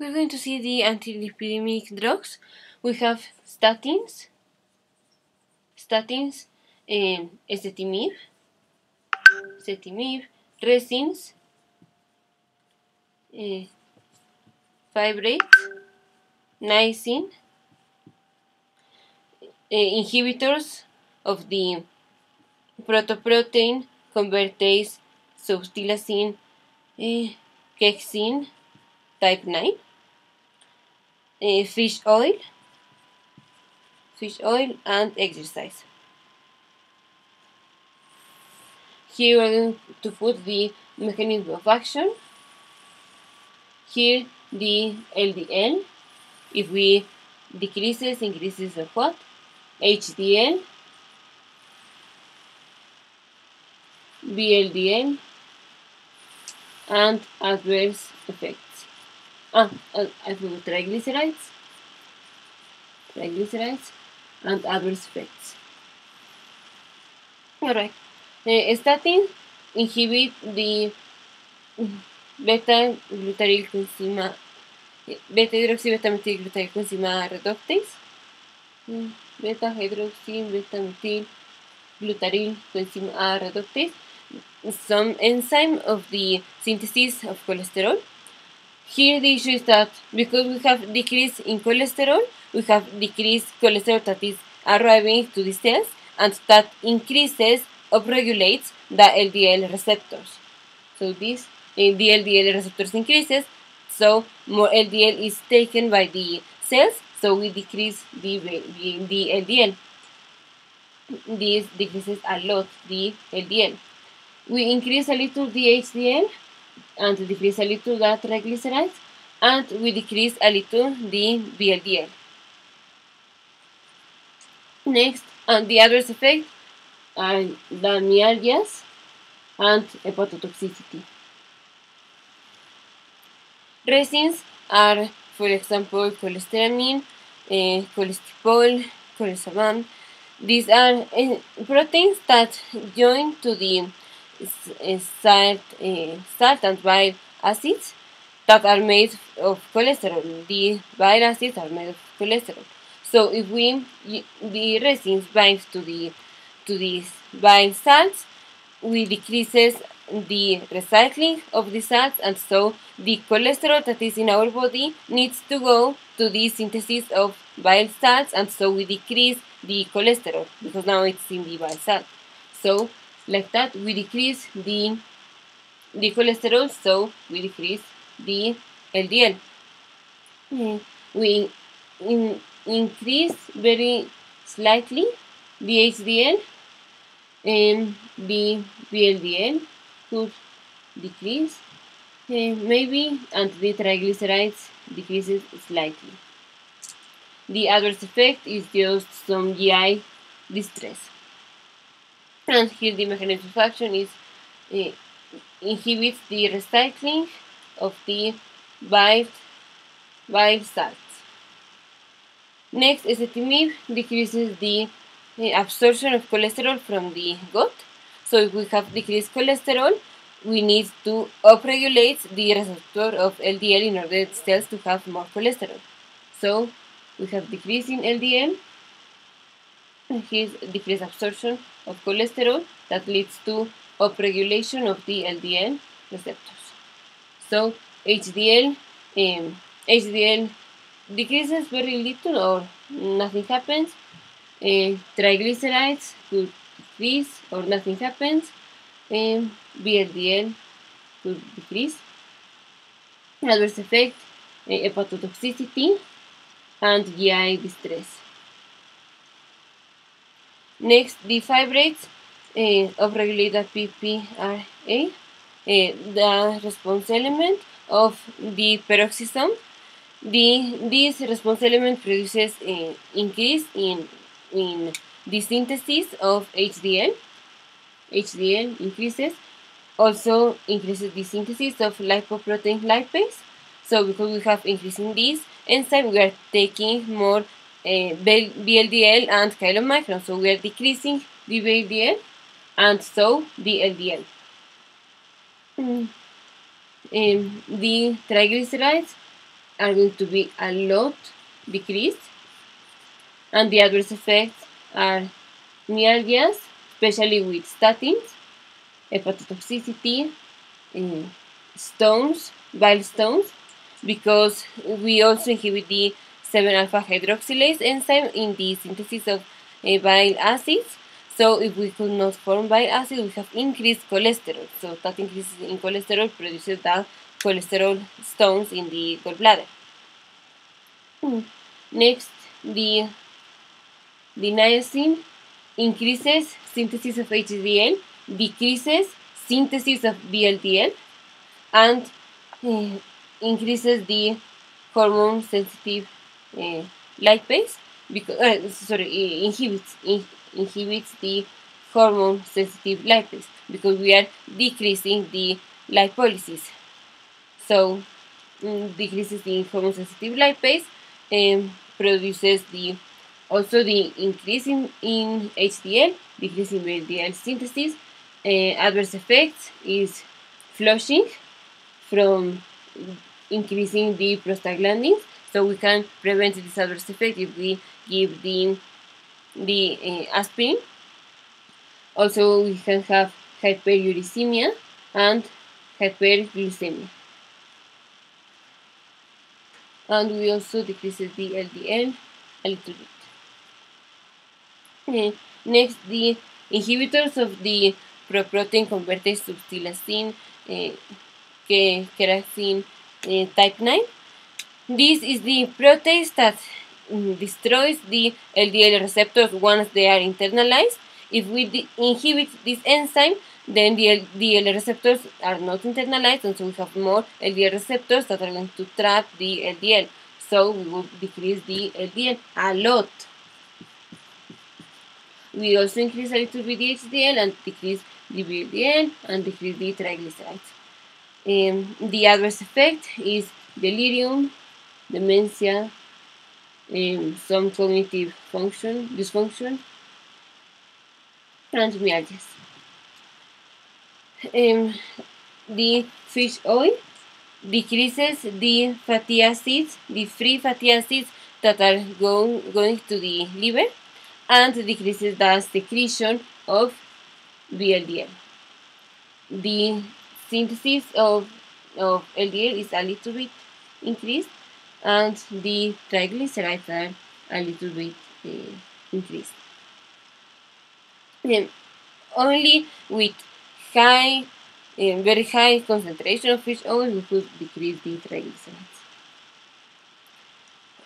we're going to see the antilipidemic drugs. We have statins, statins, um, ezetimibe, ezetimibe, resins, uh, fibrates, niacin, uh, inhibitors of the protoprotein convertase subtilistin uh, kexin type 9 uh, fish oil. Fish oil and exercise. Here we're going to put the mechanism of action. Here the LDL if we decreases increases of what? HDL VLDL and adverse effects. Ah, I forgot triglycerides, triglycerides, and adverse effects. Alright, uh, statin inhibit the beta glutaryl coenzyma beta hydroxy beta coenzyma reductase beta hydroxy beta methyl glutaryl coenzyme A reductase some enzyme of the synthesis of cholesterol. Here the issue is that because we have decrease in cholesterol, we have decreased cholesterol that is arriving to the cells and that increases upregulates the LDL receptors. So this eh, the LDL receptors increases, so more LDL is taken by the cells, so we decrease the, the, the LDL. This decreases a lot the LDL we increase a little the HDL and decrease a little the triglycerides and we decrease a little the VLDL. Next, and the adverse effect are the myalgias and hepatotoxicity. Resins are, for example, cholestyramine, uh, cholestyramine. These are uh, proteins that join to the salt, uh, salt and bile acids that are made of cholesterol. The bile acids are made of cholesterol. So if we the resins binds to the to these bile salts, we decreases the recycling of the salts and so the cholesterol that is in our body needs to go to the synthesis of bile salts and so we decrease the cholesterol because now it's in the bile salt. So like that we decrease the the cholesterol so we decrease the LDL mm. we in, increase very slightly the HDL and the VLDL could decrease. Uh, maybe and the triglycerides decreases slightly. The adverse effect is just some GI distress and here the mechanism of action is uh, inhibits the recycling of the bile, bile salts. Next, ezetimibe decreases the uh, absorption of cholesterol from the gut. So if we have decreased cholesterol, we need to upregulate the receptor of LDL in order cells to have more cholesterol. So we have decreasing LDL his decreased absorption of cholesterol that leads to upregulation of the LDL receptors. So HDL, um, HDL decreases very little or nothing happens. Uh, triglycerides could decrease or nothing happens. Um, VLDL could decrease. Adverse effect, uh, hepatotoxicity, and GI distress. Next, the fibrates uh, of regulated PPRA, uh, the response element of the peroxisome. The, this response element produces uh, increase in, in the synthesis of HDL. HDL increases. Also increases the synthesis of lipoprotein lipase. So because we have increasing this enzyme, we are taking more VLDL and chylomicron. So we are decreasing the VLDL and so the LDL. Mm. Um, the triglycerides are going to be a lot decreased and the adverse effects are myalgias, especially with statins, hepatotoxicity, uh, stones, bile stones, because we also inhibit the 7-alpha hydroxylase enzyme in the synthesis of uh, bile acids. So if we could not form bile acid, we have increased cholesterol. So that increase in cholesterol produces the cholesterol stones in the gallbladder. Next, the, the niacin increases synthesis of HDL, decreases synthesis of VLDL, and uh, increases the hormone sensitive uh, lipase because uh, sorry inhibits in, inhibits the hormone sensitive lipase because we are decreasing the lipolysis so um, decreases the hormone sensitive lipase and produces the also the increase in, in HDL, decrease in VLDL synthesis. Uh, adverse effects is flushing from increasing the prostaglandins. So we can prevent this adverse effect if we give the, the uh, aspirin. Also, we can have hyperuricemia and hyperglycemia. And we also decrease the LDL a little bit. Next, the inhibitors of the proprotein convertase subtilistin uh, kerosene uh, type 9. This is the protease that um, destroys the LDL receptors once they are internalized. If we inhibit this enzyme, then the LDL receptors are not internalized, and so we have more LDL receptors that are going to trap the LDL. So we will decrease the LDL a lot. We also increase a little bit the HDL and decrease the VLDL and decrease the triglycerides. Um, the adverse effect is delirium, dementia, um, some cognitive function dysfunction, and myalgias. Um, the fish oil decreases the fatty acids, the free fatty acids that are go, going to the liver, and decreases the secretion of VLDL. The synthesis of, of LDL is a little bit increased and the triglycerides are a little bit uh, increased. Only with high, um, very high concentration of fish oil we could decrease the triglycerides.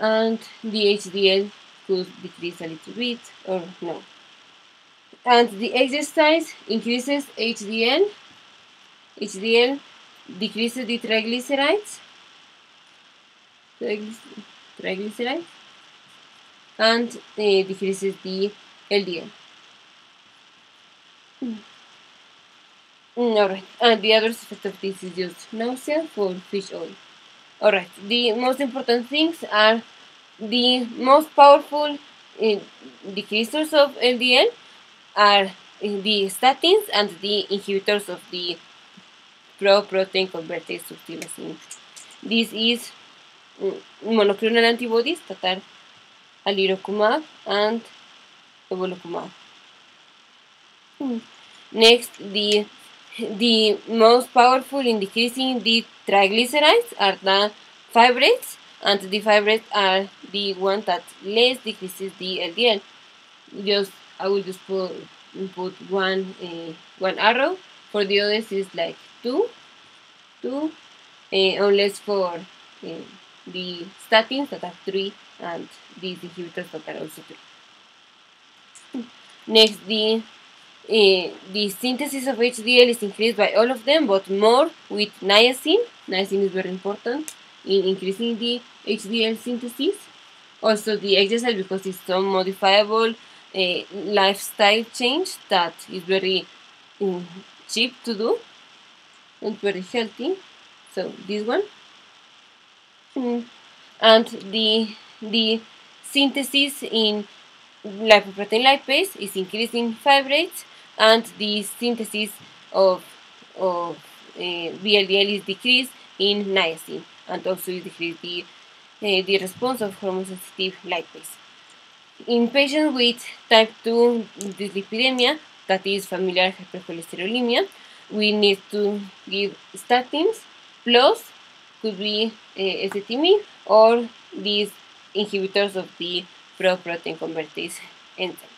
And the HDL could decrease a little bit or no. And the exercise increases HDL HDL decreases the triglycerides, triglycerides and decreases the LDL. Alright, and the other effect of this is just nausea for fish oil. Alright, the most important things are the most powerful eh, uh, decreasers of LDL are eh, the statins and the inhibitors of the pro-protein convertase subtilistin. This is monoclonal antibodies that are alirocumab and evolocumab. Next, the the most powerful in decreasing the triglycerides are the fibrates, and the fibrates are the one that less decreases the LDL. Just I will just put put one uh, one arrow. For the others, is like 2, 2, uh, unless for uh, the statins that are 3 and these inhibitors that are also 3. Next, the uh, the synthesis of HDL is increased by all of them, but more with niacin. Niacin is very important in increasing the HDL synthesis. Also, the exercise because it's some modifiable uh, lifestyle change that is very um, cheap to do and very healthy. So this one. And the the synthesis in lipoprotein lipase is increasing fibrates and the synthesis of of uh, VLDL is decreased in niacin and also is decreased the the response of hormone-sensitive lipase. In patients with type 2 dyslipidemia, that is familiar hypercholesterolemia, we need to give statins plus could be uh, or these inhibitors of the pro-protein convertase enzyme.